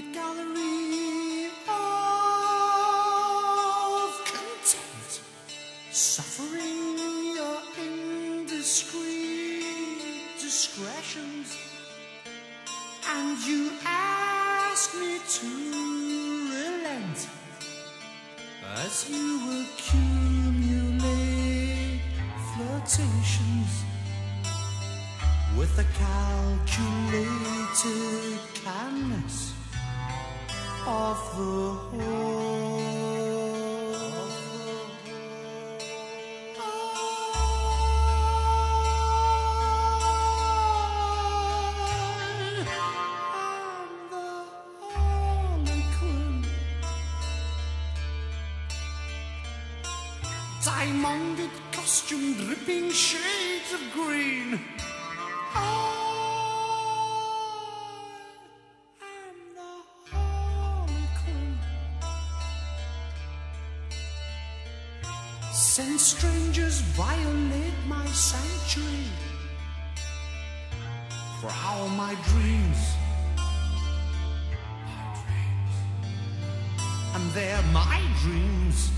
the gallery of content, suffering your indiscreet discretions, and you ask me to relent as you accumulate flirtations with a calculated of the Diamonded costume dripping shades of green. Since strangers violate my sanctuary, prowl my dreams. My dreams. And they're my dreams.